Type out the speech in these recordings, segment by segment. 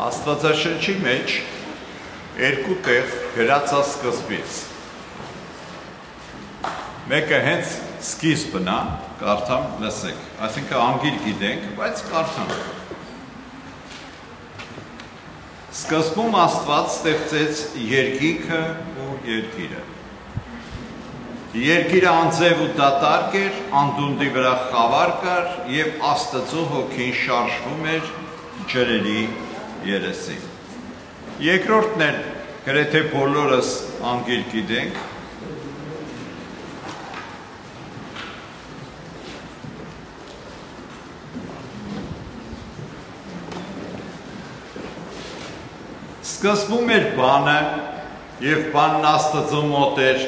Աստվածաշնչի մեջ երկու տեղ գրած է սկզբից։ Մեկը հենց սկիզբն է, կարդամ, լսեք։ Այսինքն անգիր գիտենք, բայց կարդամ։ Սկզբում Աստված ստեղծեց երկինքը ու երկիրը։ Երկիրը անձև ու դատարկ էր, անդունդի վրա խավար կար եւ Աստծո հոգին շարժվում էր ջրերի երեսի։ Երկրորդն էլ գրեթե բոլորս անգիր գիտենք, Սկզբում էր բանը եւ բանն Աստծո մոտ էր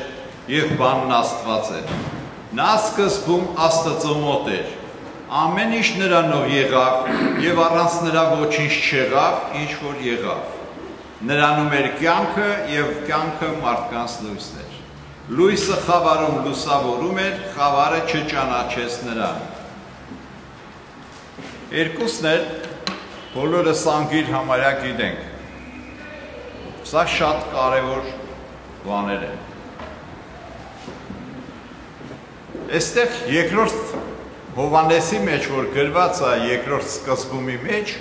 եւ բանն Աստված էր։ Նա սկզբում Աստծո մոտ էր ամեն ինչ նրանով եղավ եւ առանց նրա ոչինչ չեղավ, ինչ որ եղավ։ Նրանում էր կյանքը եւ կյանքը մարդկանց լույսն էր։ Լույսը խավարում լուսավորում էր, խավարը չճանաչեց նրան։ Երկուսն էլ բոլորս անգիր համարյա գիտենք։ Սա շատ կարևոր բաներ են։ Այստեղ երկրորդ Հովանեսի մեջ, որ գրված է երկրորդ սկզբումի մեջ,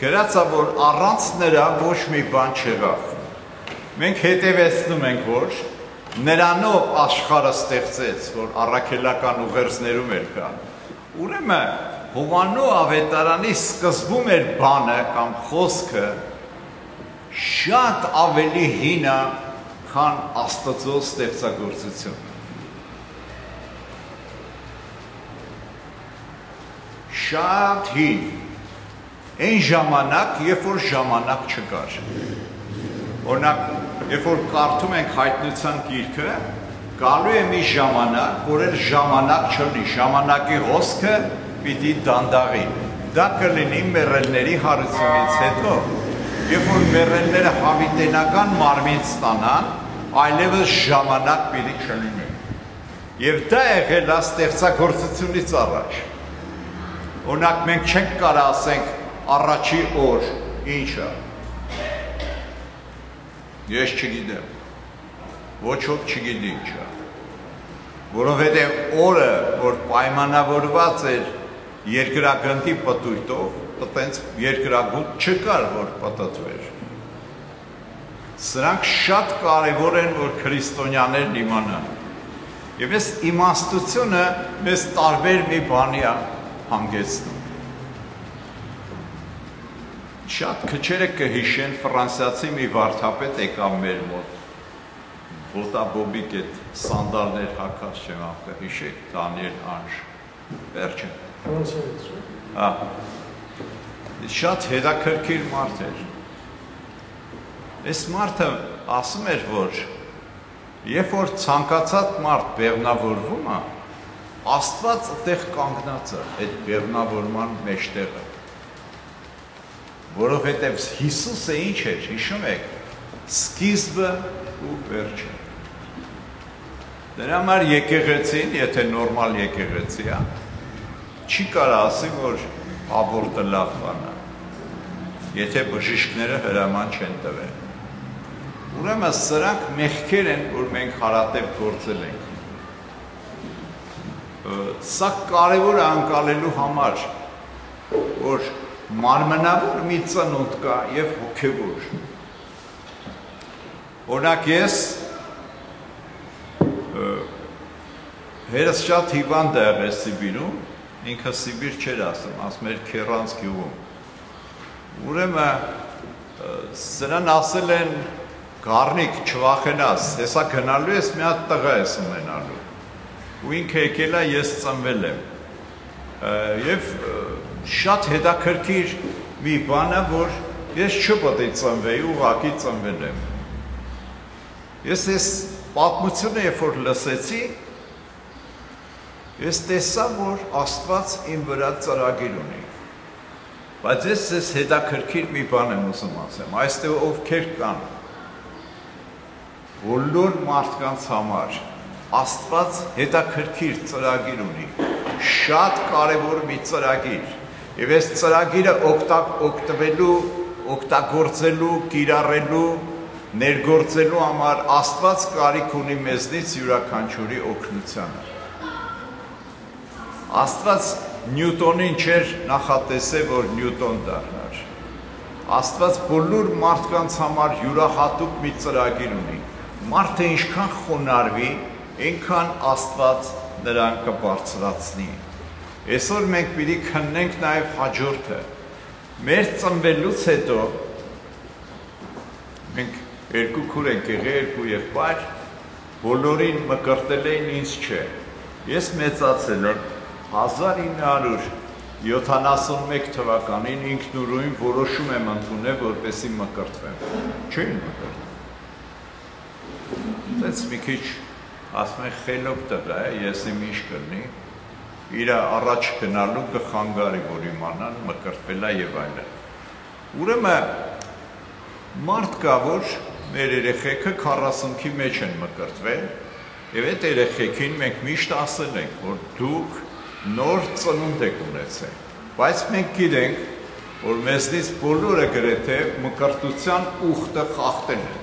գրած է, որ առանց նրա ոչ մի բան չեղավ։ Մենք հետևեցնում ենք, որ նրանով աշխարհը ստեղծեց, որ առաքելական ուղերձներում էր կա։ Ուրեմն Հովանու ավետարանի սկզբում էր բանը կամ խոսքը շատ ավելի հինա, քան Աստծո ստեղծագործությունը։ շատ հին այն ժամանակ, երբ որ ժամանակ չկար։ Օրինակ, երբ որ կարդում ենք հայտնության գիրքը, գալու է մի ժամանակ, որ էլ ժամանակ չլինի, ժամանակի հոսքը պիտի դանդաղի։ Դա կլինի մեռելների հարությունից հետո, երբ որ մեռելները հավիտենական մարմին ստանան, այլևս ժամանակ պիտի չլինի։ Եվ դա եղել է ստեղծագործությունից առաջ։ Օրինակ մենք չենք կարող ասենք առաջի օր ինչը։ Ես չգիտեմ։ Ոչ ոք չգիտի ինչը։ Որովհետև օրը, որ պայմանավորված էր երկրագնդի պտույտով, այտենց երկրագուտ չկար, որ պտտվեր։ Սրանք շատ կարևոր են, որ քրիստոնյաներն իմանան։ Եվ այս իմաստությունը մեզ տարբեր մի բանի է հանգեցնում։ Շատ քչերը կհիշեն ֆրանսիացի մի վարդապետ եկավ մեր մոտ։ Ոտաբոբիկ այդ սանդալներ հակած չեմ ապա հիշեք Դանիել Անժ։ Վերջը։ Ֆրանսիայից։ Հա։ Շատ հետաքրքիր մարդ էր։ Այս մարդը ասում էր, որ երբ որ ցանկացած մարդ բեղնավորվում է, Աստված այդտեղ կանգնած է այդ բեղնավորման մեջտեղը։ Որովհետև Հիսուսը ինչ էր, հիշում եք, սկիզբը ու վերջը։ Դրա համար եկեղեցին, եթե նորմալ եկեղեցի է, չի կարող ասի, որ աբորտը լավ բան է։ Եթե բժիշկները հրաման չեն տվել։ Ուրեմն սրանք մեղքեր են, որ մենք հարատև գործել ենք սա կարևոր է անկալելու համար, որ մարմնավոր մի ծնունդ կա եւ հոգեվոր։ Օրինակ ես հերս շատ հիվանդ է եղել Սիբիրում, ինքը Սիբիր չէր ասում, ասում էր Քերանց գյուղում։ Ուրեմն սրան ասել են Գառնիկ չվախենաս, հեսա գնալու ես մի հատ տղա ես ունենալու ու ինքը եկել է ես ծնվել եմ եւ շատ հետաքրքիր մի բան է որ ես չպետք է ծնվեի ուղակի ծնվել եմ ես այս պատմությունը երբ որ լսեցի ես տեսա որ Աստված իմ վրա ծրագիր ունի բայց ես ես հետաքրքիր մի բան եմ ուզում ասեմ այստեղ ովքեր կան բոլոր մարդկանց համար Աստված հետաքրքիր ծրագիր ունի, շատ կարևոր մի ծրագիր։ Եվ այս ծրագիրը օգտվելու օգտագործելու, կիրառելու, ներգործելու համար Աստված կարիք ունի մեզնից յուրաքանչյուրի օգնությանը։ Աստված Նյուտոնին չէր նախատեսել, որ Նյուտոն դառնար։ Աստված բոլոր մարդկանց համար յուրահատուկ մի ծրագիր ունի։ Մարդը ինչքան խոնարհվի, այնքան Աստված նրան կբարձրացնի։ Այսօր մենք պիտի քննենք նաև հաջորդը։ Մեր ծնվելուց հետո մենք երկու քուր ենք եղել, երկու եղբայր, բոլորին մկրտել էին ինձ չէ։ Ես մեծացել եմ 1971 թվականին ինքնուրույն որոշում եմ ընդունել, որպեսի մկրտվեմ։ Չէին մկրտվում։ Դες մի քիչ ասում են խելոք տղա է, ես իմ ինչ կրնի, իր առաջ գնալու կխանգարի, որ իմանան մկրտվելա եւ այլն։ Ուրեմն մարդ կա, որ մեր երեխեքը 40-ի մեջ են մկրտվել, եւ այդ երեխեքին մենք միշտ ասել ենք, որ դուք նոր ծնունդ եք ունեցել։ Բայց մենք գիտենք, որ մեզնից բոլորը գրեթե մկրտության ուխտը խախտել են։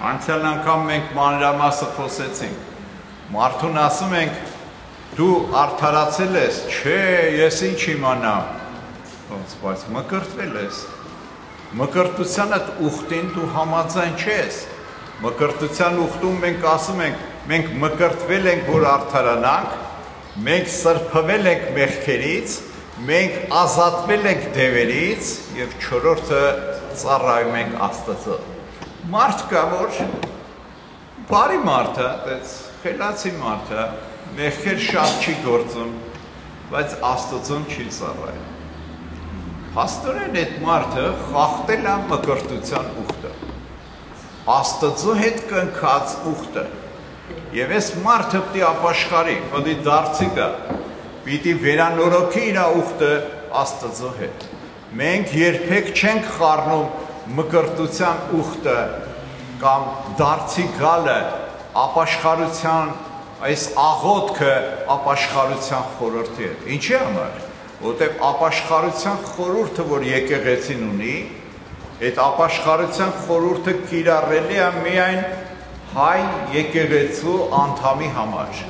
Անցյալ անգամ մենք մանրամասը խոսեցինք։ Մարդուն ասում ենք, դու արդարացել ես, չէ, ես ինչ իմանամ։ Ոնց, բայց մկրտվել ես մկրտությանդ ուխտին դու համաձայն չես։ Մկրտության ուխտում մենք ասում ենք, մենք մկրտվել ենք, որ արդարանանք, մենք սրբվել ենք մեղքերից, մենք ազատվել ենք դևերից եւ չորրորդը ծառայում ենք Աստծո։ Մարդ կա, որ բարի մարդ է, այդպես խելացի մարդ է, մեղքեր շատ չի գործում, բայց Աստծուն չի ծառայում։ Փաստորեն այդ մարդը խախտել է մկրտության ուխտը։ Աստծո հետ կնքած ուխտը։ Եվ այս մարդը պիտի ապաշխարի, պիտի դարձի գա, պիտի վերանորոգի իր ուխտը Աստծո հետ։ Մենք երբեք չենք խառնում մկրտության ուխտը կամ դարձի գալը ապաշխարության այս աղոթքը ապաշխարության խորհրդի հետ։ Ինչի համար? Որտեղ ապաշխարության խորհուրդը, որ եկեղեցին ունի, այդ ապաշխարության խորհուրդը կիրառելի է միայն հայ եկեղեցու անդամի համար։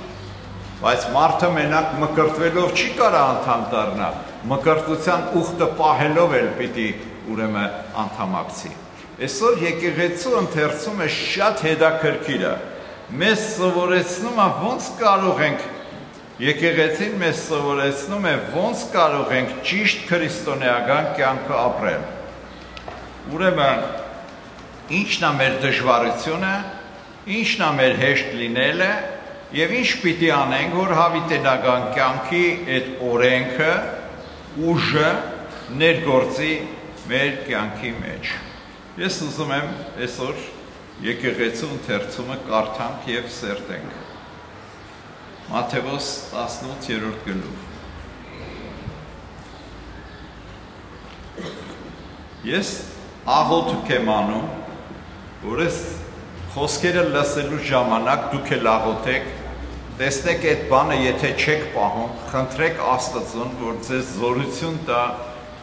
Բայց մարդը մենակ մկրտվելով չի կարա անդամ դառնա, մկրտության ուխտը պահելով էլ պիտի ուրեմն անդամակցի։ Այսօր եկեղեցու ընթերցումը շատ հետաքրքիր է։ Մեզ սովորեցնում է ոնց կարող ենք Եկեղեցին մեզ սովորեցնում է ոնց կարող ենք ճիշտ քրիստոնեական կյանքը ապրել։ Ուրեմն ինչն է մեր դժվարությունը, ինչն է մեր հեշտ լինելը եւ ինչ պիտի անենք, որ հավիտենական կյանքի այդ օրենքը ուժը ներգործի մեր կյանքի մեջ։ Ես ուզում եմ այսօր եկեղեցու ընթերցումը կարդանք եւ սերտենք։ Մատթեոս 18-րդ գլուխ։ Ես աղոթք եմ անում, որ ես խոսքերը լսելու ժամանակ դուք էլ աղոթեք, տեսնեք այդ բանը, եթե չեք պահում, խնդրեք Աստծուն, որ ձեզ զորություն տա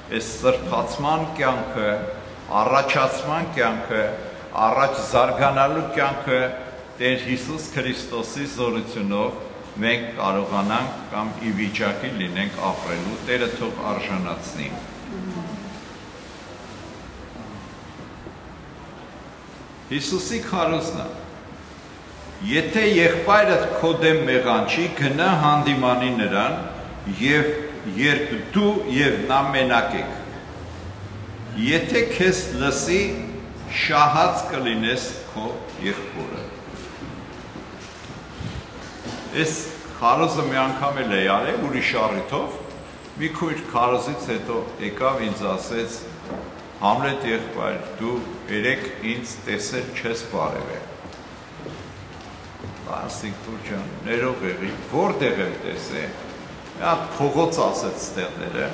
այս սրբացման կյանքը, առաջացման կյանքը, առաջ զարգանալու կյանքը Տեր Հիսուս Քրիստոսի զորությունով մենք կարողանանք կամ ի վիճակի լինենք ապրելու, Տերը թող արժանացնի։ Հիսուսի քարոզնա Եթե եղբայրդ քո դեմ մեղանչի, գնա հանդիմանի նրան եւ երբ դու եւ նա մենակ եք։ Եթե քեզ լսի, շահած կլինես քո եղբորը։ Այս քարոզը մի անգամ էլ է արել ուրիշ առիթով, մի քույր քարոզից հետո եկավ ինձ ասեց. Համլետ եղբայր, դու երեք ինձ տեսել չես բարևել։ Ասիկ Տուրջան, ներող եղի, որտեղ եմ տեսել։ Նա փողոց ասեց ստեղները,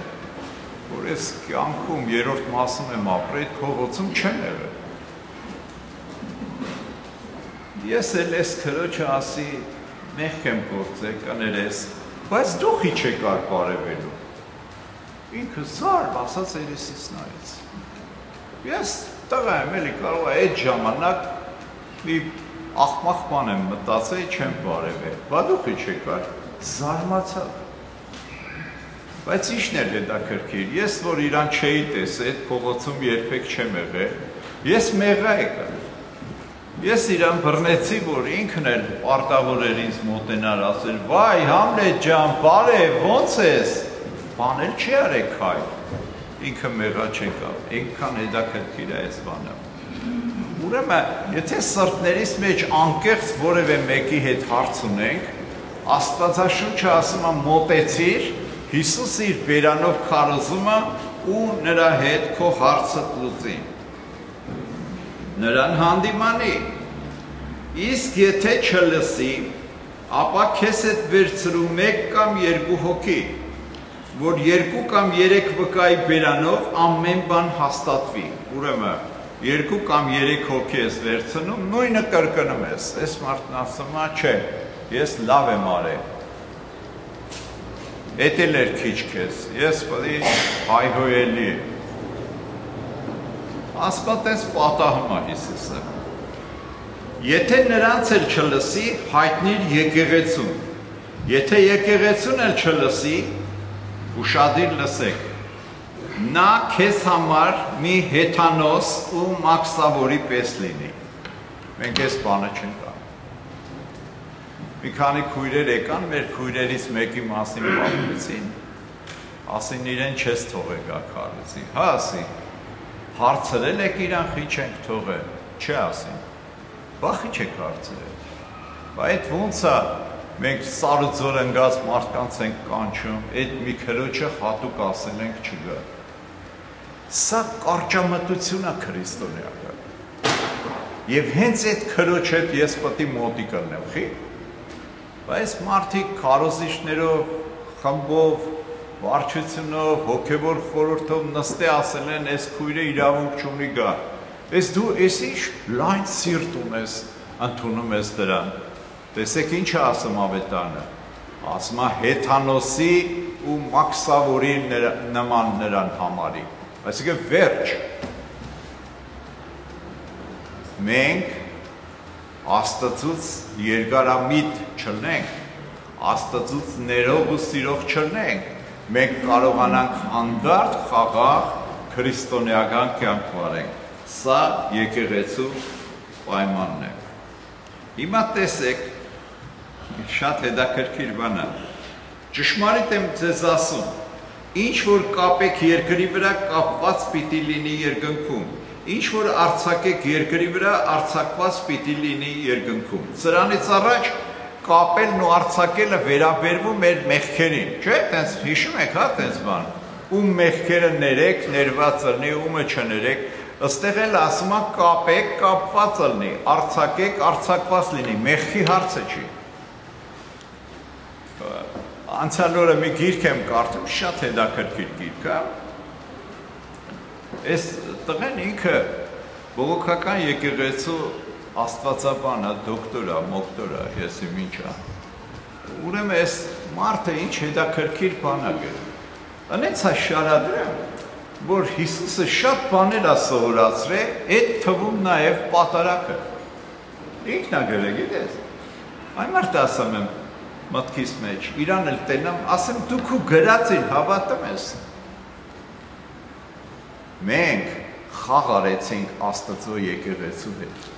որ ես կյանքում երրորդ մասում եմ ապրել, փողոցում չեմ եղել։ Ես էլ այս քրոջը ասի, մեղք եմ գործել, կներես, բայց դու խի չեկար բարևելու։ ինքը զարբ ասաց երեսից նայեց։ Ես տղա եմ, էլի կարող է այդ ժամանակ մի աղմախ բան եմ մտածել, չեմ բարևել։ Բա դուք ի՞նչ եկար։ Զարմացա։ Բայց ի՞նչն էր հետաքրքիր։ Ես որ իրան չէի տեսել, այդ փողոցում երբեք չեմ եղել։ Ես մեղա եկա։ Ես իրան բռնեցի, որ ինքն էլ արտավոր էր ինձ մոտենար ասել. «Վայ, Համլետ ջան, բարև, ո՞նց ես»։ Բան էլ չի արեք հայ։ Ինքը մեղա չեկավ։ Այնքան հետաքրքիր է այս բանը։ Ուրեմն, եթե սրտներից մեջ անկեղծ որևէ մեկի հետ հարց ունենք, Աստվածաշունչը ասում է մոտեցիր, Հիսուս իր բերանով քարոզում է ու նրա հետ քո հարցը լուծի նրան հանդիմանի։ Իսկ եթե չլսի, ապա քեզ հետ վերցրու մեկ կամ երկու հոգի, որ երկու կամ երեք վկայի բերանով ամեն բան հաստատվի։ Ուրեմն երկու կամ երեք հոգի ես վերցնում, նույնը կրկնում ես։ Այս մարդն ասում է, չէ, ես լավ եմ արել։ Էտել էր քիչ քեզ։ Ես պետք հայհոյելի ասպատես պատահում է Հիսուսը։ Եթե նրանց էլ չլսի, հայտնիր եկեղեցուն։ Եթե եկեղեցուն էլ չլսի, ուշադիր լսեք։ Նա քեզ համար մի հեթանոս ու մաքսավորի պես լինի։ Մենք այս բանը չենք Մի քանի քույրեր եկան, մեր քույրերից մեկի մասին պատմեցին։ Ասին իրեն չես թողել գա քարեցի։ Հա, ասի, հարցրել եք իրան խի չենք թողել, չի ասին։ Բախի չեք հարցրել։ Բա այդ ոնց է մենք սարուծոր ընկած մարդկանց ենք կանչում, այդ մի քրոջը հատուկ ասել ենք չգա։ Սա կարճամտություն է քրիստոնեական։ Եվ հենց այդ քրոջ հետ ես պետք է մոտի կլնեմ, խի։ Բայց մարդիկ քարոզիչներով, խմբով, վարչությունով, հոգևոր խորհրդով նստե ասել են, այս քույրը իրավունք չունի գա։ Այս դու էս ինչ լայն սիրտ ունես, ընդունում ես դրան։ Տեսեք ինչ է ասում ավետանը։ Ասում է հեթանոսի ու մաքսավորի նման նրան համարի։ Այսինքն վերջ։ Մենք Աստծուց երկարամիտ չլնենք, Աստծուց ներող ու սիրող չլնենք, մենք կարողանանք հանդարտ խաղաղ քրիստոնեական կյանք վարենք։ Սա եկեղեցու պայմանն է։ Հիմա տեսեք շատ հետաքրքիր բան է։ Ճշմարիտ եմ ձեզ ասում, ինչ որ կապեք երկրի վրա կապված պիտի լինի երկնքում, ինչ որ արցակեք երկրի վրա արցակված պիտի լինի երկնքում։ Սրանից առաջ կապելն ու արցակելը վերաբերվում էր մեղքերին, չէ՞, տենց հիշում եք, հա, տենց բան։ Ում մեղքերը ներեք, ներված լինի, ումը չներեք, ըստեղ էլ ասում է կապեք, կապված լինի, արցակեք, արցակված լինի, մեղքի հարցը չի։ Անցյալ օրը մի գիրք եմ կարդում, շատ հետաքրքիր գիրք է։ Այս տղեն ինքը բողոքական եկեղեցու աստվածաբան է, դոկտոր է, մոկտոր է, ես իմ ինչ է։ Ուրեմն այս մարդը ինչ հետաքրքիր բան է գրում։ Անեց է շարադրեմ, որ Հիսուսը շատ բաներ է սովորացրել, այդ թվում նաև պատարակը։ Ինքն է գրել, գիտես։ Այն մարդը ասում եմ մտքիս մեջ, իրան էլ տենամ, ասեմ դու քու գրածին հավատում ես։ Մենք խաղ արեցինք Աստծո եկեղեցու հետ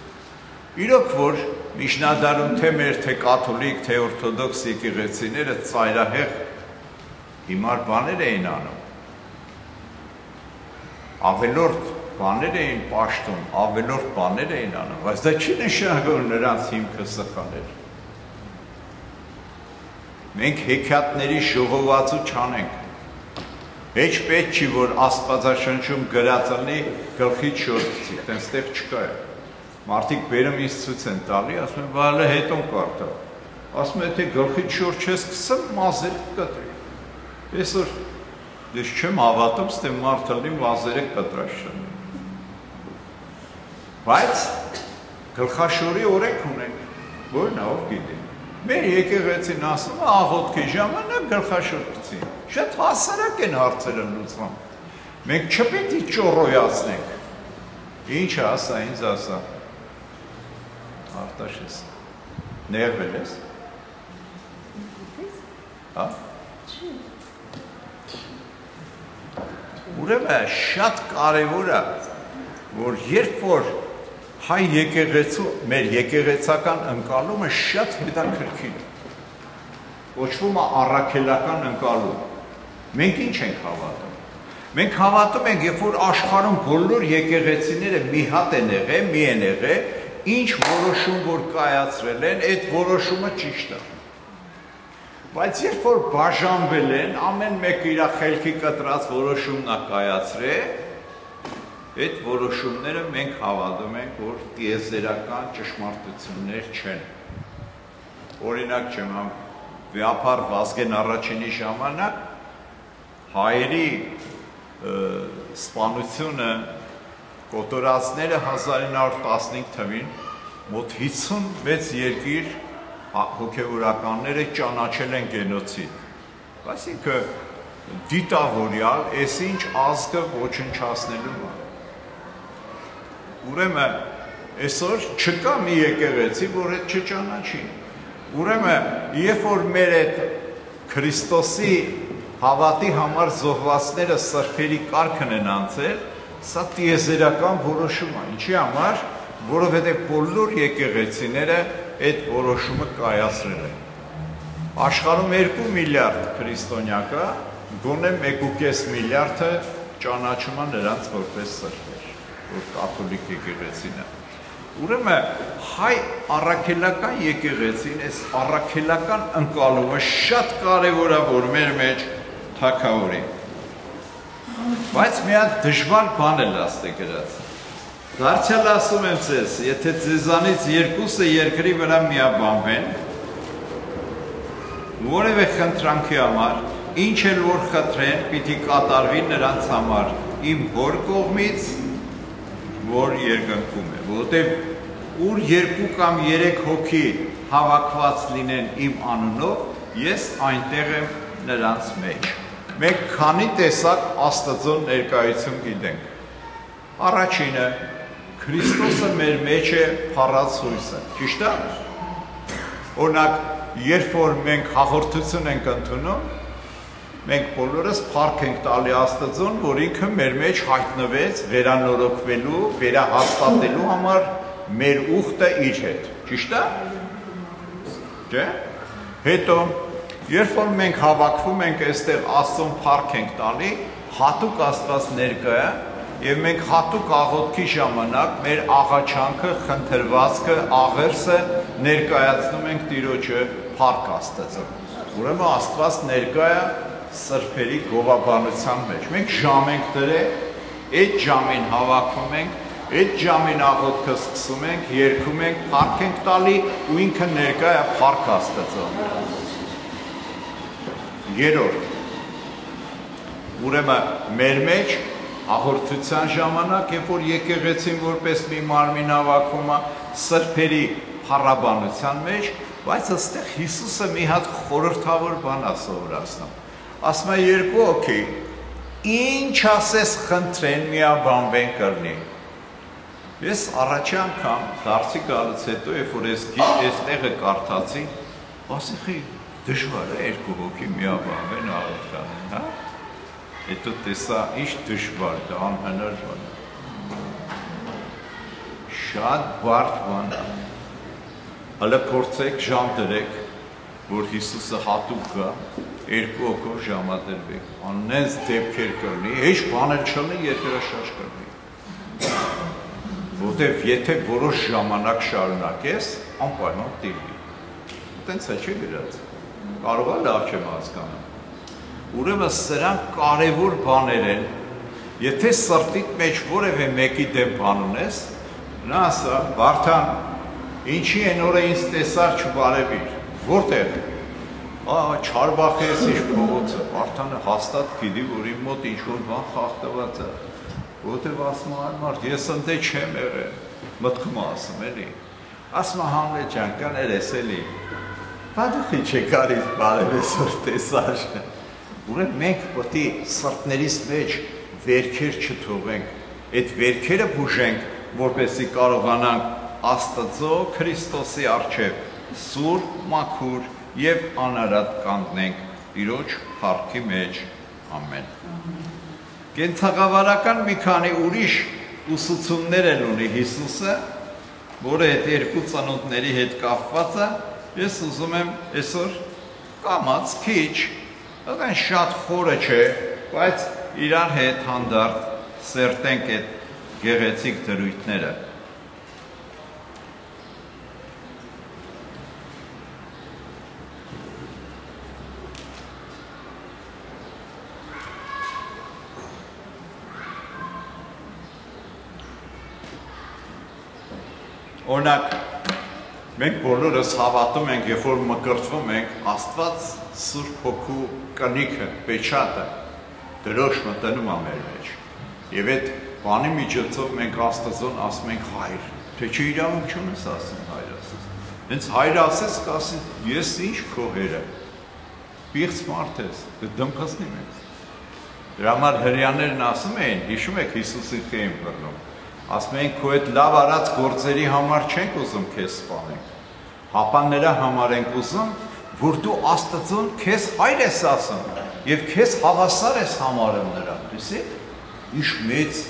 Իրոք որ միջնադարում թե մեր թե կաթոլիկ, թե օրթոդոքս եկեղեցիները ծայրահեղ հիմար բաներ էին անում։ Ավելորդ բաներ էին պաշտում, ավելորդ բաներ էին անում, բայց դա չի նշանակում նրանց հիմքը սխալ էր։ Մենք հեքիաթների ժողովածու չանենք։ Հեչ պետք չի, որ Աստվածաշնչում գրած լինի գլխից շորթի, տենստեղ չկա է։ Մարդիկ բերում ինձ ցույց են տալի, ասում են, «Բալը հետո կարդա»։ Ասում են, թե գլխի չոր չես սկսեմ, մազերը կտրի։ Այսօր ես չեմ հավատում, ստե մարդը լինի մազերը կտրած չեն։ Բայց գլխաշորի օրենք ունենք, որ նա ով գիտի։ Մեր եկեղեցին ասում է աղոթքի ժամանակ գլխաշոր գցի։ Շատ հասարակ են հարցերը լուծվում։ Մենք չպետք է ճորոյացնենք։ Ինչ ասա, ինձ ասա։ Արտաշես։ Ներվել ես։ Հա։ Ուրեմն շատ կարևոր է, որ երբ որ հայ եկեղեցու մեր եկեղեցական ընկալումը շատ հետաքրքիր է։ Կոչվում է առաքելական ընկալում։ Մենք ինչ ենք հավատում։ Մենք հավատում ենք, երբ որ աշխարհում բոլոր եկեղեցիները մի հատ են եղել, մի են եղել, ինչ որոշում որ կայացրել են, այդ որոշումը ճիշտ է։ Բայց երբ որ բաժանվել են, ամեն մեկը իր խելքի կտրած որոշումն է կայացրել, այդ որոշումները մենք հավատում ենք, որ տիեզերական ճշմարտություններ չեն։ Օրինակ չեմ համ վիապար Վազգեն առաջինի ժամանակ հայերի սպանությունը կոտորածները 1915 թվին մոտ 56 երկիր հոգևորականները ճանաչել են գենոցիդ։ Այսինքն դիտավորյալ այս ինչ ազգը ոչնչացնելու է։ Ուրեմն այսօր չկա մի եկեղեցի, որ այդ չճանաչի։ Ուրեմն երբ որ մեր այդ Քրիստոսի հավատի համար զոհվածները սրբերի կարգն են անցել, սա տիեզերական որոշում է։ Ինչի համար, որովհետև բոլոր եկեղեցիները այդ որոշումը կայացրել են։ Աշխարհում 2 միլիարդ քրիստոնյա կա, գոնե 1.5 միլիարդը ճանաչում է նրանց որպես սրբեր, որ կաթոլիկ եկեղեցին է։ Ուրեմն հայ առաքելական եկեղեցին, այս առաքելական ընկալումը շատ կարևոր է, որ մեր մեջ թակավորի։ Բայց մի հատ դժվար բան է լաստե գրած։ Դարձյալ ասում եմ ձեզ, եթե ձեզանից երկուսը երկրի վրա միաբանվեն, որևէ խնդրանքի համար, ինչ էլ որ խտրեն, պիտի կատարվի նրանց համար իմ հոր կողմից, որ երկնքում է, որտեվ ուր երկու կամ երեք հոգի հավաքված լինեն իմ անունով, ես այնտեղ եմ նրանց մեջ։ Մենք քանի տեսակ Աստծո ներկայություն գիտենք։ Առաջինը Քրիստոսը մեր մեջ է փառած հույսը։ Ճիշտ է։ Օրինակ, երբ որ մենք հաղորդություն ենք ընդունում, մենք բոլորս փառք ենք տալի Աստծուն, որ ինքը մեր մեջ հայտնվեց վերանորոգվելու, վերահաստատելու համար մեր ուխտը իր հետ։ Ճիշտ է։ Չէ՞։ Հետո երբ որ մենք հավաքվում ենք այստեղ Աստծուն փառք ենք տալի, հատուկ Աստված ներկա է եւ մենք հատուկ աղոթքի ժամանակ մեր աղաչանքը, խնդրվածքը, աղերսը ներկայացնում ենք Տիրոջը Փառք Աստծո։ Ուրեմն Աստված ներկա է սրբերի գովաբանության մեջ։ Մենք ժամ ենք դրել, այդ ժամին հավաքվում ենք, այդ ժամին աղոթքը սկսում ենք, երգում ենք, փառք ենք տալի ու ինքը ներկա է Փառք Աստծո։ Երորդ Ուրեմն մեր մեջ հաղորդության ժամանակ, երբ որ եկեղեցին որպես մի մարմին հավաքում է սրբերի փառաբանության մեջ, բայց ըստեղ Հիսուսը մի հատ խորհրդավոր բան է. սովորացնում։ Ասում է երկու օքեյ, ինչ ասես խնդրեն միաբանվեն կրնի։ Ես առաջի անգամ դարձի գալուց հետո, երբ որ ես այս տեղը կարդացի, ասեցի դժվար է երկու հոգի միաբանվեն աղոթքան, հա? հետո տեսա ինչ դժվար դա անհնար բան շատ բարդ բան հələ փորձեք ժամ դրեք որ Հիսուսը հատուկ գա երկու օկով ժամադրվեք աննես դեպքեր կլինի հեչ բաներ չլինի երկրաշարժ կլինի որտեվ եթե որոշ ժամանակ շարունակես անպայման տիրվի տենց է չի գրած կարող է լավ չեմ հասկանում Ուրեմն սրանք կարևոր բաներ են։ Եթե սրտիդ մեջ որևէ մեկի դեմ բան ունես, նա ասա, Վարդան, ինչի են օրը ինձ տեսար չբարևիր։ Որտեղ։ Ա Չարբախես ինչ փողոցը, Վարդանը հաստատ գիտի, որ իմ մոտ ինչ որ բան խախտված է։ Որտեղ ասում է մարդ, ես ընդ չեմ եղել։ Մտքում ասում էլի։ Ասում է համե ջան, կան երես էլի։ Բա դու ինչ եկարի բարևես որ տեսար։ Ուրեմն մենք պետք է սրտներիս մեջ վերքեր չթողենք, այդ վերքերը բուժենք, որպեսզի կարողանանք Աստծո Քրիստոսի արչև սուր, մաքուր եւ անարատ կանգնենք Տիրոջ փառքի մեջ։ Ամեն։ Կենցաղավարական մի քանի ուրիշ ուսուցումներ են ունի Հիսուսը, որը այդ երկու ծանոթների հետ կապված է, ես ուզում եմ այսօր կամած քիչ, այդեն շատ խորը չէ, բայց իրար հետ հանդարտ սերտենք այդ գեղեցիկ դրույթները։ Օրինակ մենք բոլորս հավատում ենք, երբ որ մկրտվում ենք, Աստված Սուրբ Հոգու կնիքը, պեչատը դրոշ մտնում է մեր մեջ։ Եվ այդ բանի միջոցով մենք Աստծուն ասում ենք հայր, թե չի իրավունք չունես ասում հայր ասես։ Հենց հայր ասես, կասի, ես ինչ քո հերը։ Պիղծ մարդ ես, դե դմքսնի մեզ։ Դրա համար հрьяաներն ասում էին, հիշում եք Հիսուսի խեին բռնում ասում ենք քո այդ լավ արած գործերի համար չենք ուզում քեզ սպանենք հապա նրա համար ենք ուզում որ դու Աստծուն քեզ հայր ես ասում եւ քեզ հավասար ես համարում նրան տեսի ինչ մեծ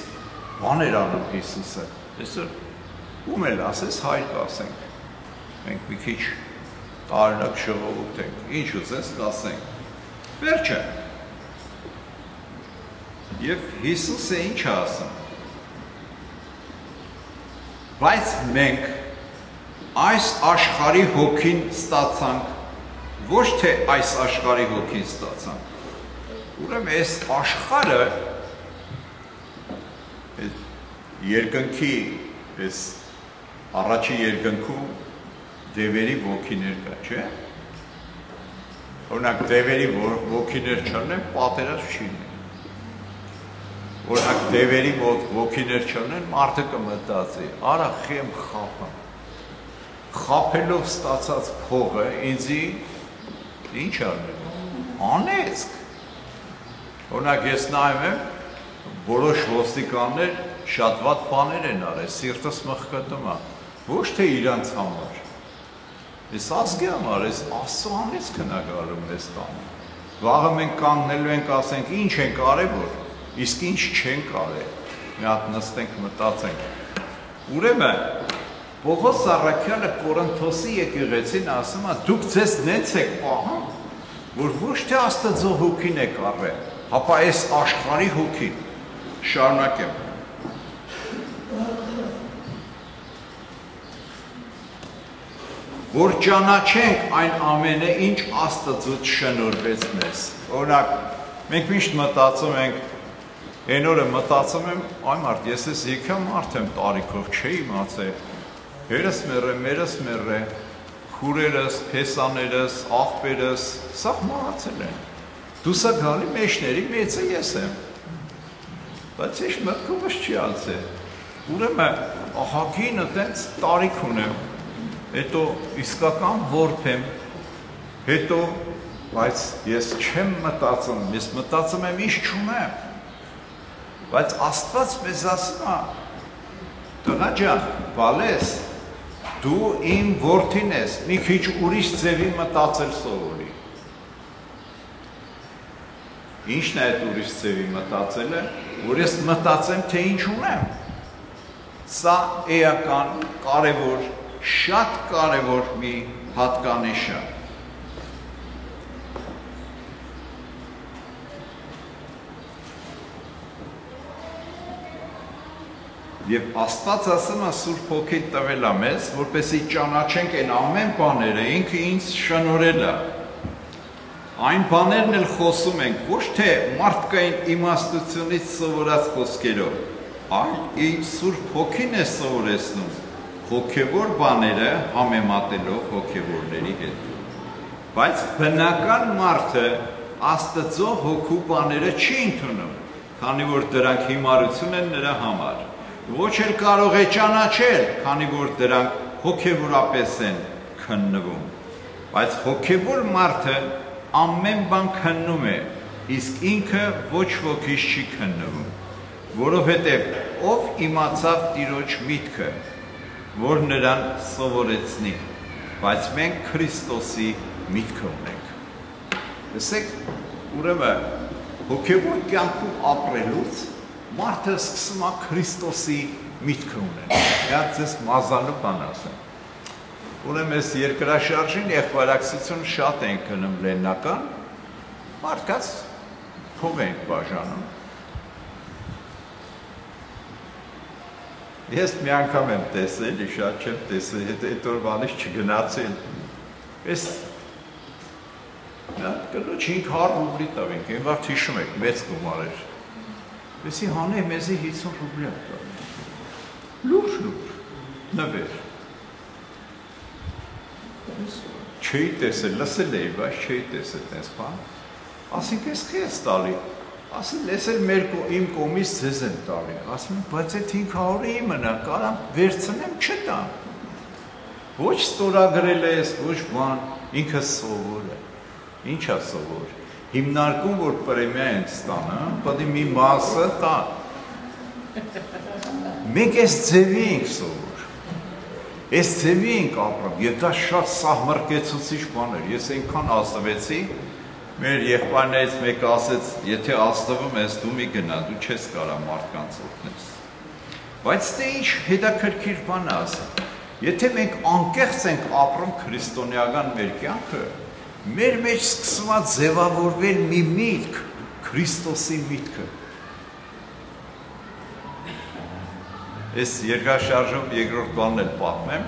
բան էր անում Հիսուսը այսօր ում էլ ասես հայր կասենք մենք մի քիչ տարնակ ժողովուրդ ենք ինչ ուզես կասենք վերջը եւ Հիսուսը ինչ ասում Բայց մենք այս աշխարհի հոգին ստացանք ոչ թե այս աշխարհի հոգին ստացանք ուրեմն այս աշխարհը երկնքի այս առաջի երկնքում դևերի ոգիներ կա, չէ՞։ Օրինակ դևերի ոգիներ չունեն, պատերազմ չի լինի օրինակ դևերի մոտ ոգիներ չունեն, մարդը կմտածի, արա խեմ խափը։ Խափելով ստացած փողը ինձի ինչ արնել։ Անեցք։ Օրինակ ես նայում եմ, որոշ ոստիկաններ շատ ված բաներ են արել, սիրտս մխկտում է։ Ոչ թե իրանց համար։ Ես ազգի համար, ես Աստծո անից քննարկում ես տանը։ Վաղը մենք կանգնելու ենք, ասենք, ինչ են կարևոր իսկ ինչ չեն կարել։ Մի հատ նստենք մտածենք։ Ուրեմն Պողոս Սարաքյանը Կորինթոսի եկեղեցին ասում է դուք ձեզ նենց եք պահում, որ ոչ թե Աստծո հոգին եք առել, հապա այս աշխարհի հոգին։ Շարունակեմ։ որ ճանաչենք այն ամենը, ինչ Աստծոց շնորհվեց մեզ։ Օրինակ, մենք միշտ մտածում ենք, Այն օրը մտածում եմ, այ մարդ, ես էս եկա մարդ եմ տարիքով չէի իմացել։ Հերս մեռ է, մերս մեռ է, քուրերս, փեսաներս, աղբերս, սա մահացել են։ Դուսա գալի մեջների մեծը ես եմ։ Բայց ես մտքովս չի ալցել։ Ուրեմն ահագինը տենց տարիք ունեմ։ Հետո իսկական որբ եմ։ Հետո բայց ես չեմ մտածում, ես մտածում եմ ինչ չունեմ Բայց Աստված մեզ ասում է. Տղա ջան, բալես, դու իմ որդին ես, մի քիչ ուրիշ ձևի մտածել սովորի։ Ինչն է այդ ուրիշ ձևի մտածելը, որ ես մտածեմ, թե ինչ ունեմ։ Սա էական, կարևոր, շատ կարևոր մի հատկանիշ է։ Եվ Աստված ասում է Սուրբ Հոգի տվել է մեզ, որպեսզի ճանաչենք այն ամեն բաները, ինքը ինձ շնորհել է։ Այն բաներն էլ խոսում ենք ոչ թե մարդկային իմաստությունից սովորած խոսքերով, այլ ինձ Սուրբ Հոգին է սովորեցնում հոգևոր բաները համեմատելով հոգևորների հետ։ Բայց բնական մարդը Աստծո հոգու բաները չի ընդունում, քանի որ դրանք հիմարություն են նրա համար ոչ էլ կարող է ճանաչել, քանի որ դրանք հոգևորապես են քննվում։ Բայց հոգևոր մարդը ամեն բան քննում է, իսկ ինքը ոչ ոքից չի քննվում, որովհետև ով իմացավ Տիրոջ միտքը, որ նրան սովորեցնի, բայց մենք Քրիստոսի միտքը ունենք։ Տեսեք, ուրեմն հոգևոր կյանքում ապրելուց մարդը սկսում է Քրիստոսի միտքը ունենալ։ Դա ձեզ մազալու բան ասեմ։ Ուրեմն այս երկրաշարժին եղբարակցություն շատ են գնում լենական, մարդկաց փող են բաժանում։ Ես մի անգամ եմ տեսել, շատ չեմ տեսել, հետ այդ օրվանից չգնացել։ Այս նա կլո 500 ռուբլի տվինք, այն վաղ հիշում եք, մեծ գումար էր։ Էսի հանե մեզի 50 ռուբլի տա։ Լուրջ լուրջ, նվեր չէի տեսել, լսել էի, բայց չէի տեսել այս բան։ Ասենք ես քեզ տալի։ Ասել ես էլ մեր իմ կողմից ձեզ են տալի։ Ասում եմ, բայց այդ 500-ը իմն է, կարամ վերցնեմ, չտամ։ Ոչ ստորագրել ես, ոչ բան, ինքը սովոր է։ Ինչա սովոր։ Հիմնարկում որ պրեմիա են ստանում, պետք է մի մասը տա։ Մենք այս ձևի ենք սովոր Այս ձևի ենք ապրում, եւ դա շատ սահմռկեցուցիչ բան էր։ Ես այնքան աստվեցի, մեր եղբայրներից մեկը ասեց, եթե աստվում ես, դու մի գնա, դու չես կարա մարդկանց օգնես։ Բայց դե ինչ հետաքրքիր բան ասում։ Եթե մենք անկեղծ ենք ապրում քրիստոնեական մեր կյանքը, մեր մեջ է ձևավորվել մի միտք, Քրիստոսի միտքը։ Այս երկաշարժում երկրորդ բանն էլ պատմեմ։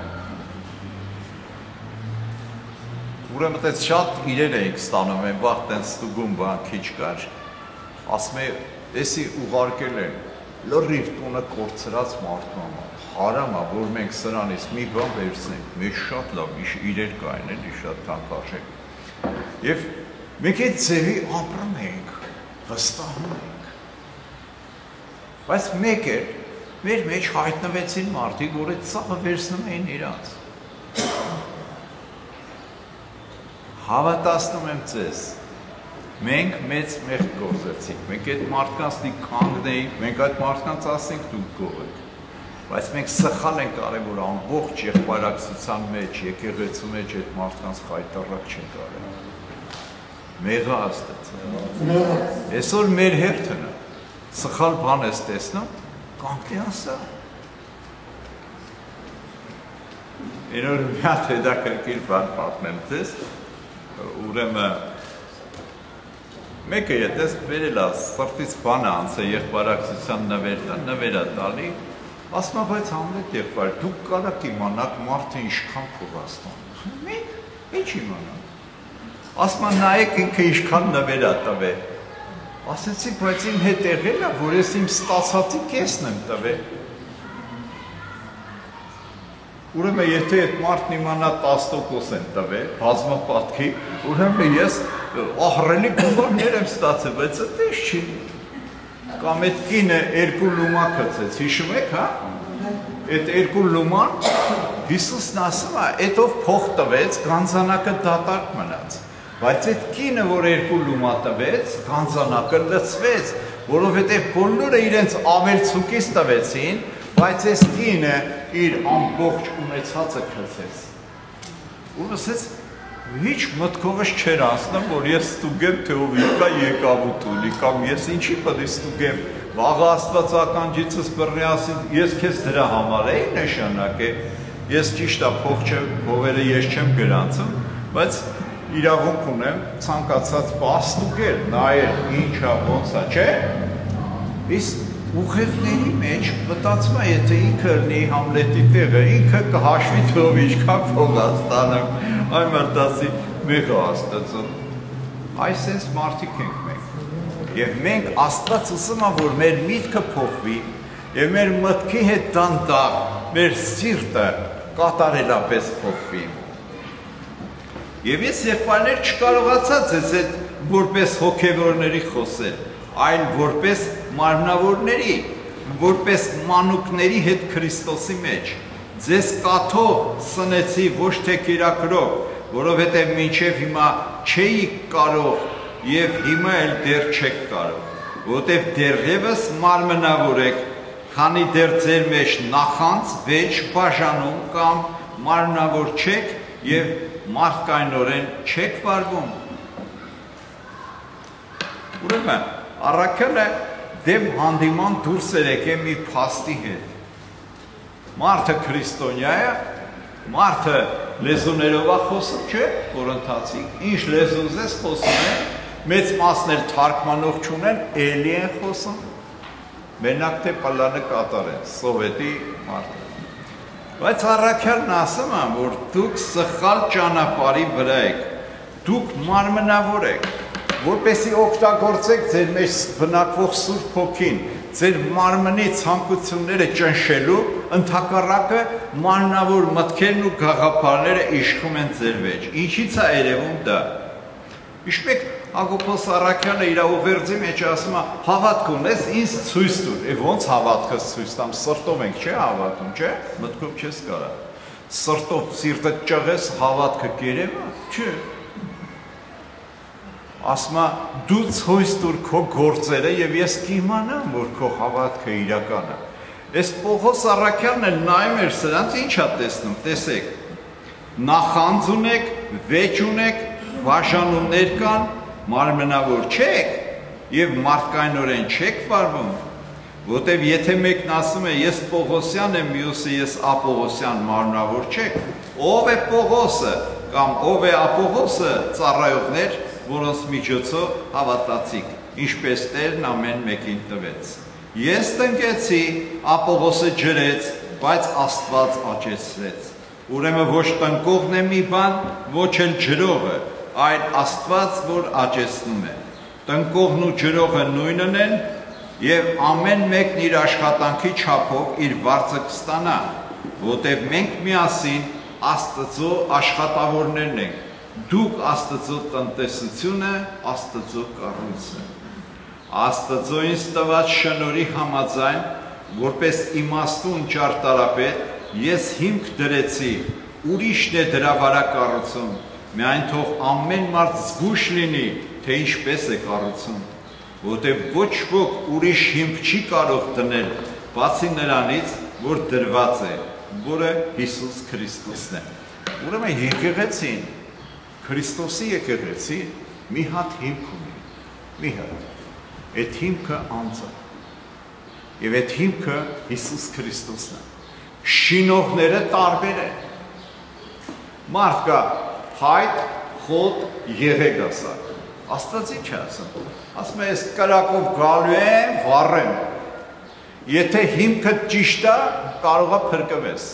Ուրեմն այդպես շատ իրեր էինք ստանում, այն վաղ տենց ստուգում բան քիչ կար։ Ասում է, էսի ուղարկել են լրիվ տունը կորցրած մարդու համար։ Հարամ է, որ մենք սրանից մի բան վերցնենք։ Մեզ շատ լավ իրեր կային, էլի շատ թանկարժեք։ Եվ մենք այդ ձևի ապրում ենք, վստահում ենք։ Բայց մեկ է, մեր մեջ հայտնվեցին մարդիկ, որ այդ ծավը վերցնում էին իրանց։ Հավատացնում եմ ձեզ, մենք մեծ մեղք գործեցինք, մենք այդ մարդկանց դի կանգնեինք, մենք այդ մարդկանց ասենք դուք գողեք, բայց մենք սխալ ենք արել, որ ամբողջ եղբարակցության մեջ, եկեղեցու մեջ այդ մարդկանց խայտարակ չենք արել։ Մեղա աստեց։ Այսօր մեր հերթն է։ Սխալ բան ես տեսնում, կանգնի ասա։ Ինոր մի հատ հետաքրքիր բան պատմեմ ձեզ, ուրեմն մեկը եթե վերել է սրտից բանը անցե եղբարակցության նվերտա, նվերա տալի, ասում է, բայց Համլետ եղբայր, դուք կարաք իմանաք մարդը ինչքան փող աստանում։ Մենք ինչ իմանանք։ Ասում է, նայեք ինքը ինչքան նվերա տվել Ասեցի, բայց իմ հետ եղել է, որ ես իմ ստացածի կեսն եմ տվել։ Ուրեմն եթե այդ մարդն իմանա 10% են տվել, բազմապատկի, ուրեմն ես ահռելի գումարներ եմ ստացել, բայց դա չի։ Կամ այդ կինը երկու լումա գցեց, հիշում եք, հա? Այդ երկու լուման Հիսուսն ասում է, «Այդով փող տվեց, գանձանակը դատարկ մնաց»։ Բայց այդ կինը, որ երկու լումա տվեց, գանձանակը լցվեց, որովհետև բոլորը իրենց ավելցուկից տվեցին, բայց այս կինը իր ամբողջ ունեցածը քցեց։ Ու ասեց, Ինչ մտքովս չեր անցնում, որ ես ստուգեմ թե ով եկա եկավուտ ունի, կամ ես ինչի պետք է ստուգեմ, վաղը աստվածական ջիցս բռնի ասի, ես քեզ դրա համար էի նշանակե, ես ճիշտ է փող չեմ, փողերը ես չեմ գրանցում, բայց իրավունք ունեմ ցանկացած պաստուկել, նայել ինչա ոնց է, չէ՞։ Իսկ ուղեղների մեջ մտածում է, եթե ինքը լինի Համլետի տեղը, ինքը կհաշվի թող ինչքան փող աստանամ, այ մարտասի մեղա աստծո։ Այսպես մարդիկ ենք մենք։ Եվ մենք Աստված ուսում է, որ մեր միտքը փոխվի, եւ մեր մտքի հետ դանդաղ մեր սիրտը կատարելապես փոխվի։ Եվ ես եղբայրներ չկարողացա ձեզ այդ որպես հոգևորների խոսել, այլ որպես մարմնավորների, որպես մանուկների հետ Քրիստոսի մեջ։ Ձեզ կաթով սնեցի ոչ թե կիրակրով, որովհետև մինչև հիմա չէի կարող եւ հիմա էլ դեռ չեք կարող, որտեվ դեռևս մարմնավոր եք, քանի դեռ ձեր մեջ նախանց վեճ բաժանում կամ մարմնավոր չեք եւ մարդկայնորեն չեք վարվում։ Ուրեմն առաքելը դեմ հանդիման դուրս եկե մի փաստի հետ։ Մարդը քրիստոնյա է, մարդը լեզուներով է խոսում, չէ՞, Կորինթացի։ Ինչ լեզուց ես խոսում է, մեծ մասն էլ թարգմանող չունեն, էլի են խոսում։ Մենակ թե պլանը կատարեն, սովետի մարդը։ Բայց առաքյալն ասում է, որ դուք սխալ ճանապարհի վրա եք։ Դուք մարմնավոր եք, որպեսի օգտագործեք ձեր մեջ բնակվող Սուրբ Հոգին, ձեր մարմնի ցանկությունները ճնշելու ընդհակառակը մաննավոր մտքերն ու գաղափարները իշխում են ձեր մեջ։ Ինչի՞ց է երևում դա։ Իշպեք Ագոպոս Արաքյանը իր ուղերձի մեջ ասում է հավատք ունես ինձ ցույց տուր։ Է ոնց հավատքը ցույց տամ սրտով ենք չէ հավատում, չէ։ Մտքով չես կարա։ Սրտով սիրտը ճղես հավատքը կերևա, չէ ասма դու ցույց տուր քո գործերը եւ ես կիմանամ որ քո հավատքը իրական է այս Պողոս Արաքյանն էլ նայում էր սրանց ինչա տեսնում տեսեք նախանձ ունեք վեճ ունեք վաշանումներ կան մարմնավոր չեք եւ մարդկայնորեն չեք վարվում Որտեվ եթե մեկն ասում է ես Պողոսյան եմ, մյուսը ես Ապողոսյան մարմնավոր չեք, ով է Պողոսը կամ ով է Ապողոսը ծառայողներ որոնց միջոցով հավատացիք, ինչպես Տերն ամեն մեկին տվեց։ Ես տնկեցի, Ապողոսը ջրեց, բայց Աստված աճեցրեց։ Ուրեմն ոչ տնկողն է մի բան, ոչ էլ ջրողը, այլ Աստված, որ աճեցնում է։ Տնկողն ու ջրողը նույնն են, եւ ամեն մեկն իր աշխատանքի չափով իր վարձը կստանա, որտեղ մենք միասին Աստծո աշխատավորներն ենք դուք Աստծո տնտեսությունը, Աստծո կառույցը։ Աստծո ինձ տված շնորհի համաձայն, որպես իմաստուն ճարտարապետ, ես հիմք դրեցի, ուրիշն է դրա վրա կառուցում։ Միայն թող ամեն մարդ զգուշ լինի, թե ինչպես է կառուցում, որտեղ ոչ ոք ուրիշ հիմք չի կարող դնել, բացի նրանից, որ դրված է, որը Հիսուս Քրիստոսն է։ Ուրեմն եկեղեցին Քրիստոսի եկեղեցի մի հատ հիմք ունի, մի հատ։ Այդ հիմքը անձը։ Եվ այդ հիմքը Հիսուս Քրիստոսն է։ Շինողները տարբեր են։ Մարդ կա հայտ, խոտ, եղեգ ասա։ Աստվածի չի ասում։ Ասում է, ես կրակով գալու եմ, վառեմ։ Եթե հիմքը ճիշտ է, կարող է փրկվես։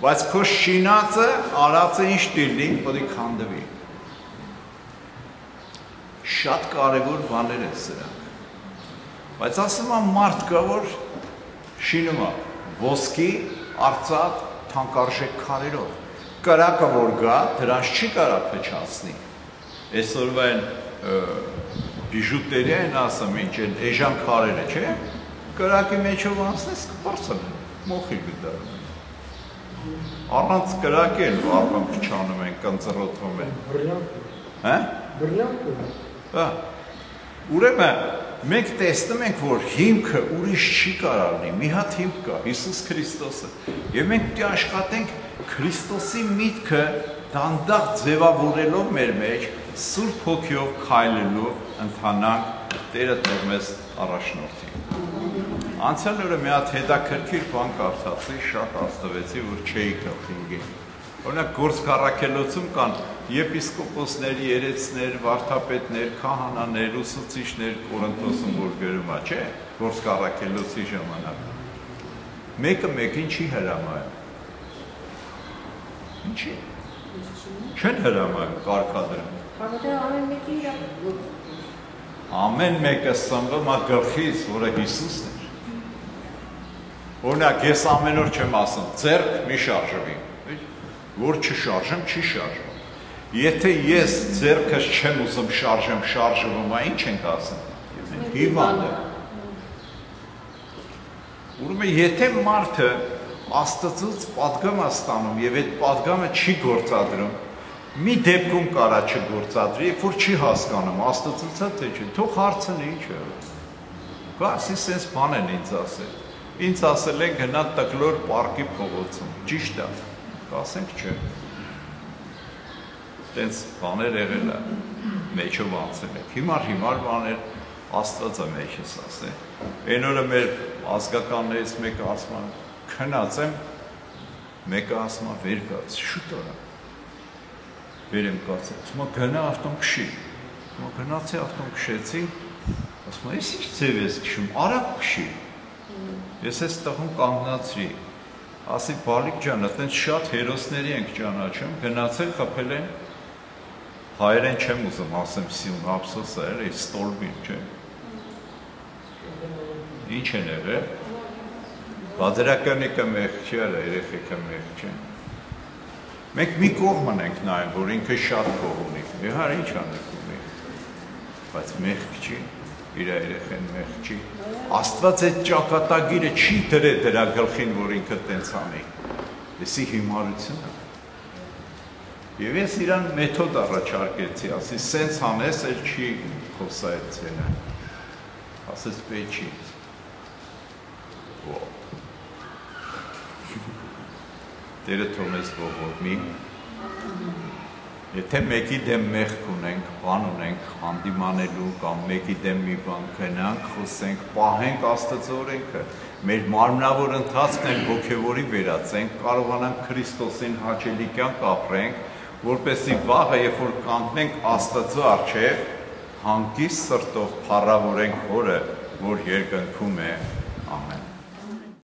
Բայց քո շինածը, արածը ինչ դիլնի, պետք է քանդվի շատ կարևոր բաներ են սրանք։ Բայց ասում եմ մարդ կա, որ շինում է ոսկի, արծաթ, թանկարժեք քարերով։ Կրակը որ գա, դրանց չի կարա փչացնի։ Այսօրվա այն բիժուտերիա են ասում, ինչ են էժան քարերը, չէ՞։ Կրակի մեջով անցնես կբարձր մոխի գտարում։ Առանց կրակի էլ վառվում փչանում են, կընծրոտվում են։ Հա? Բրիլյանտ։ Հա։ Ուրեմն մենք տեսնում ենք, որ հիմքը ուրիշ չի կարող լինի։ Մի հատ հիմք կա, Հիսուս Քրիստոսը։ Եվ մենք պետք է աշխատենք Քրիստոսի միտքը դանդաղ ձևավորելով մեր մեջ, Սուրբ Հոգիով քայլելով ընթանանք Տերը թող մեզ առաջնորդի։ Անցյալ օրը մի հատ հետաքրքիր բան կարդացի, շատ աստվեցի, որ չէի գլխի Օրինակ գործ կառակելոցում կան եպիսկոպոսներ, երեցներ, վարդապետներ, քահանաներ, ուսուցիչներ Կորինթոսում որ գրում է, չէ՞, գործ կառակելոցի ժամանակ։ Մեկը մեկին չի հրամայում։ Ինչի՞։ Չեն հրամայում կարգադրում։ Որտեղ ամեն մեկի իր Ամեն մեկը սնվում է գլխից, որը Հիսուսն էր։ Օրինակ ես ամեն օր չեմ ասում, ձեռք մի շարժվի որ չշարժեմ, չի շարժվում։ Եթե ես ձերքս չեմ ուզում շարժեմ, շարժվում, այ ինչ ենք ասում։ Հիվանդ է։ Ուրեմն եթե մարդը Աստծոց падգամա ստանում եւ այդ падգամը չի գործադրում։ Մի դեպքում կարա չգործադրի, երբ որ չի հասկանում Աստծոց է թե չէ։ Թող հարցնի ինչը։ Գասի sense բան են ինձ ասել։ Ինձ ասել են գնա տկլոր պարկի փողոցում։ Ճիշտ է։ Ասենք չէ։ Տենց բաներ եղել է մեջով անցել եք։ Հիմար հիմար բաներ Աստվածը մեջս ասել։ Այն օրը մեր ազգականներից մեկը ասում է քնած եմ, մեկը ասում է, վեր կաց, շուտ արա վեր եմ կացել, ասում եմ գնա ավտոն քշի։ Ու գնացի ավտոն քշեցի, ասում «Էս ի՞նչ ձև ես քշում, արագ քշի»։ Ես այս տղուն կանգնացրի։ Ասի Բալիկ ջան, այտենց շատ հերոսների ենք ճանաչում, գնացել խփել են հայերեն չեմ ուզում ասեմ սիուն, ափսոս է, էլի ստորբին, չէ։ Ինչ են եղել։ Բادرականիկը մեղք չէ, երեխեքը մեղք չէ։ Մենք մի կողմն ենք նայում, որ ինքը շատ կող ունի։ Իհարկե ինչ անենք ունի։ Բայց մեղք չի իր երեխեն մեղք չի։ Աստված այդ ճակատագիրը չի դրե դրա գլխին, որ ինքը տենց անի։ Լսի հիմարությունը։ Եվ ես իրան մեթոդ առաջարկեցի, ասի սենց հանես, էլ չի խոսա այդ ցենը։ Ասես պետք չի։ Ո Տերը թող մեզ ողորմի։ Եթե մեկի դեմ մեղք ունենք, բան ունենք հանդիմանելու կամ մեկի դեմ մի բան գնանք, խոսենք, պահենք Աստծո օրենքը, մեր մարմնավոր ընթացքն էլ ողջևորի վերածենք, կարողանանք Քրիստոսին հաճելի կյանք ապրենք, որպեսզի վաղը, երբ որ կանգնենք Աստծո առջև, հանգիստ սրտով փառավորենք Օրը, որ երկնքում է